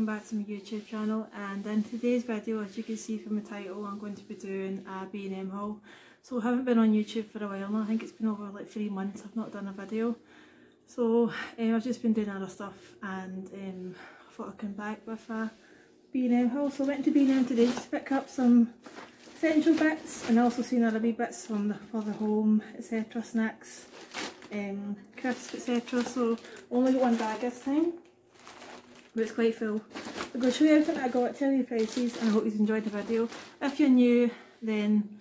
welcome back to my YouTube channel and in today's video as you can see from the title I'm going to be doing a B&M haul. So I haven't been on YouTube for a while now, I think it's been over like three months I've not done a video. So um, I've just been doing other stuff and um, I thought I'd come back with a B&M haul. So I went to B&M today to pick up some essential bits and also seen other wee bits from the, for the home etc, snacks, um, crisps etc. So only got one bag this time but it's quite full. I'm going to show you everything I got, tell you the prices and I hope you've enjoyed the video. If you're new then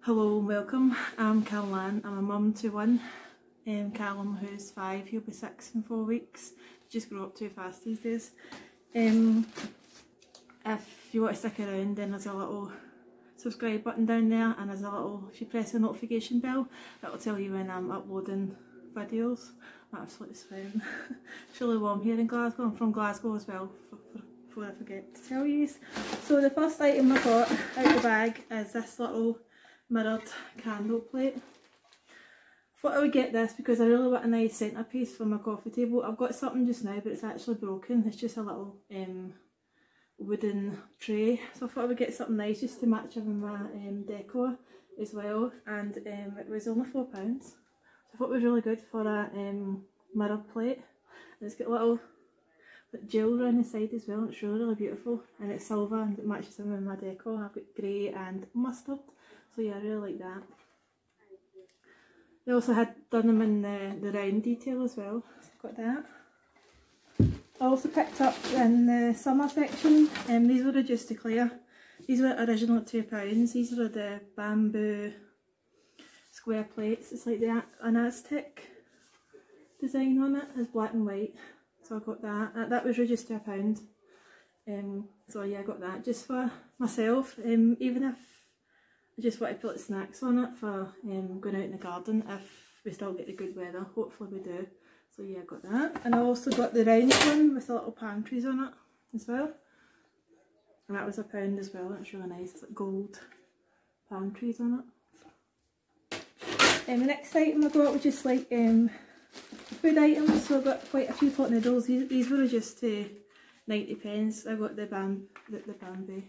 hello and welcome. I'm Carolanne I'm a mum to one. Um, Callum who's five, he'll be six in four weeks. Just grow up too fast these days. Um, if you want to stick around then there's a little subscribe button down there and there's a little, if you press the notification bell, that'll tell you when I'm uploading videos absolutely sweating. it's really warm here in Glasgow. I'm from Glasgow as well, before I forget to tell you. So the first item I got out the bag is this little mirrored candle plate. Thought I would get this because I really want a nice centrepiece for my coffee table. I've got something just now but it's actually broken. It's just a little um, wooden tray. So I thought I would get something nice just to match up with my um, decor as well. And um, it was only £4. I thought it was really good for a um, mirror plate. And it's got little like, jewellery on the side as well. It's really, really beautiful. And it's silver and it matches in with my decor. I've got grey and mustard. So yeah, I really like that. They also had done them in the, the round detail as well. So I've got that. I also picked up in the summer section, um, these were just to clear. These were originally £2. These are the bamboo square plates. It's like the, an Aztec design on it. It's black and white. So I got that. That, that was reduced to a pound. Um, so yeah, I got that just for myself. Um, even if I just want to put snacks on it for um, going out in the garden if we still get the good weather. Hopefully we do. So yeah, I got that. And I also got the round one with the little palm trees on it as well. And that was a pound as well. It's really nice. It's like gold palm trees on it. Um, the next item I got was just like um, food items, so I got quite a few pot noodles. These, these were just uh, 90 pence. I got the Bam, the, the Bambi,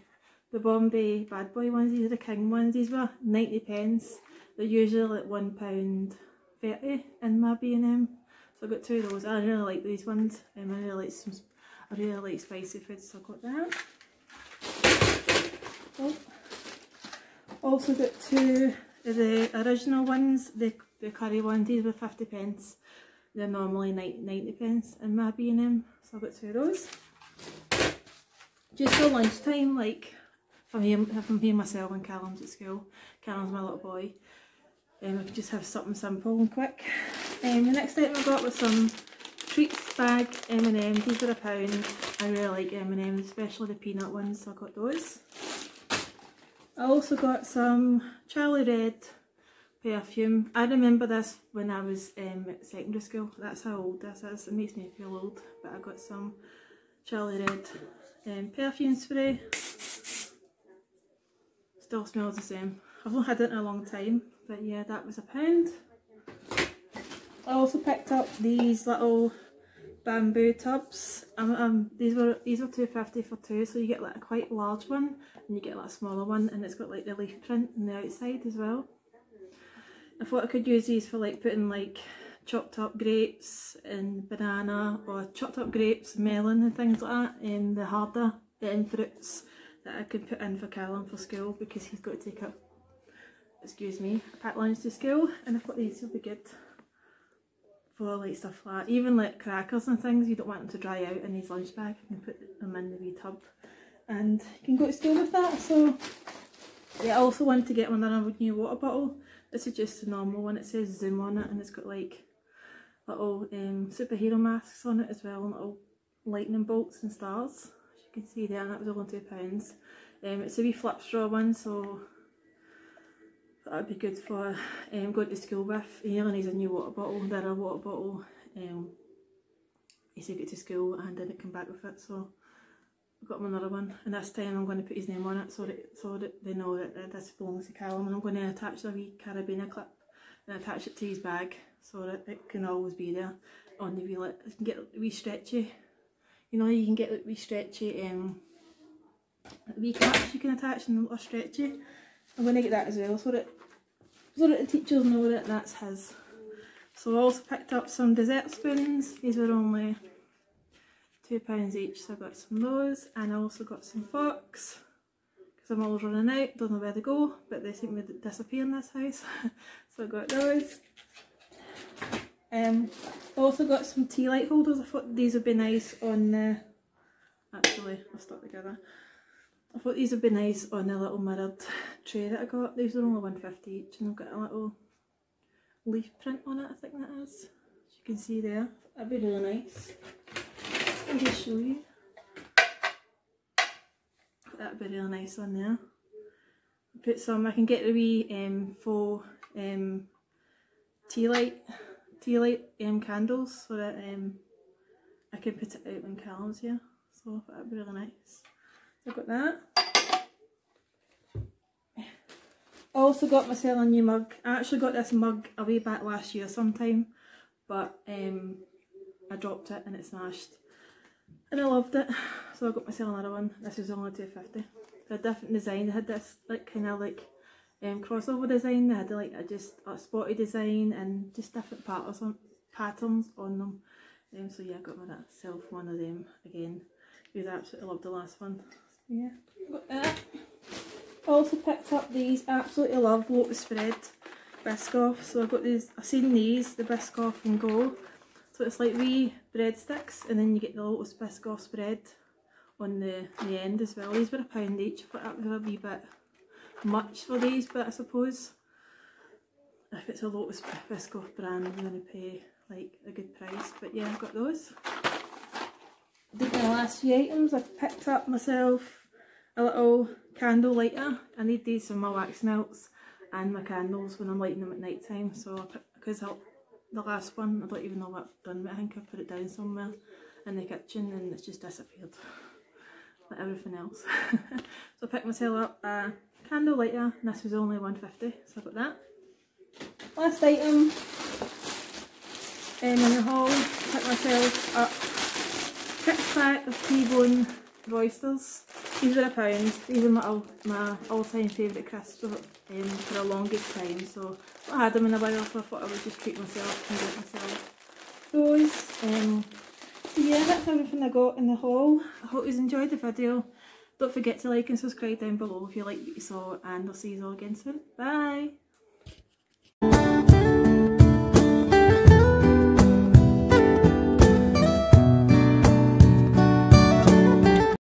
the Bombay Bad Boy ones. These are the King ones. These were 90 pence. They're usually like one pound 30 in my B&M. So I got two of those. I really like these ones. Um, I really like some. I really like spicy food, so I got that. Oh. Also got two the original ones, the, the curry ones, these were 50 pence. They're normally 90 pence in my B&M, so I've got two of those. Just for lunchtime, like I'm here, if I'm here myself and Callum's at school, Callum's my little boy, um, I could just have something simple and quick. Um, the next item I got was some treats bag M&M's, these were a pound. I really like M&M's, especially the peanut ones, so I got those. I also got some Charlie Red perfume. I remember this when I was um, at secondary school. That's how old this is. It makes me feel old. But I got some Charlie Red um, perfume spray. Still smells the same. I've not had it in a long time. But yeah, that was a pound. I also picked up these little bamboo tubs. Um, um, these were these were two fifty for two, so you get like a quite large one and you get like a smaller one, and it's got like the leaf print on the outside as well. I thought I could use these for like putting like chopped up grapes and banana or chopped up grapes, melon and things like that, and the harder in fruits that I could put in for Callum for school because he's got to take up, excuse me, a packed lunch to school, and I thought these would be good for like stuff like that. Even like crackers and things, you don't want them to dry out in his lunch bag. You can put them in the wee tub and you can go to school with that. So yeah, I also wanted to get one another new water bottle. This is just a normal one. It says Zoom on it and it's got like little um, superhero masks on it as well and little lightning bolts and stars. As you can see there, and that was only £2. Um, it's a wee flip straw one, so that would be good for um, going to school with. He only needs a new water bottle, there a water bottle. Um, he said it to school and didn't come back with it, so I've got him another one. And this time I'm going to put his name on it so that, so that they know that, this belongs to Callum. And I'm going to attach the wee carabiner clip and attach it to his bag so that it can always be there on the wheel. It can get wee stretchy, you know you can get wee stretchy um wee caps you can attach and a stretchy. I'm going to get that as well so that, so that the teachers know that that's his. So I also picked up some dessert spoons. These were only £2 each so I got some of those and I also got some forks because I'm always running out, don't know where they go but they seem to disappear in this house so I got those. Um, I also got some tea light holders, I thought these would be nice on the, actually I'll stop together. I thought these would be nice on the little mirrored tray that I got. These are only 150 each and I've got a little leaf print on it I think that is. As you can see there. That'd be really nice. I'll just show you. That'd be really nice on there. Put some, I can get the wee um, faux um, tea light, tea light um, candles so that um, I can put it out when Callum's here. So that'd be really nice. I've got that. I also got myself a new mug. I actually got this mug a way back last year sometime, but um, I dropped it and it smashed. And I loved it, so I got myself another one. This was only 250 A different design. They had this like kind of like um, crossover design. They had like a just a spotty design and just different patterns on patterns on them. Um, so yeah, I got myself one of them again. Because I absolutely loved the last one. Yeah, got that. Also picked up these, absolutely love Lotus Spread Biscoff. So I've got these, I've seen these, the Biscoff and Go. So it's like wee breadsticks and then you get the Lotus Biscoff spread on the, the end as well. These were a pound each, but that was a wee bit much for these, but I suppose if it's a Lotus Biscoff brand I'm going to pay like a good price. But yeah, I've got those. The last few items I've picked up myself a little candle lighter. I need these for my wax melts and my candles when I'm lighting them at night time. So because the last one, I don't even know what I've done with I think I put it down somewhere in the kitchen and it's just disappeared. Like everything else. so I picked myself up a candle lighter and this was only 150 so I got that. Last item um, in the haul, picked myself up pack of T-bone oysters. These were a pound. These are my, all, my all-time favourite crisps um, for the longest time. So I had them in a while so I thought I would just treat myself and get myself those. Um, so yeah, that's everything I got in the haul. I hope you enjoyed the video. Don't forget to like and subscribe down below if you like what you saw and I'll see you all again soon. Bye!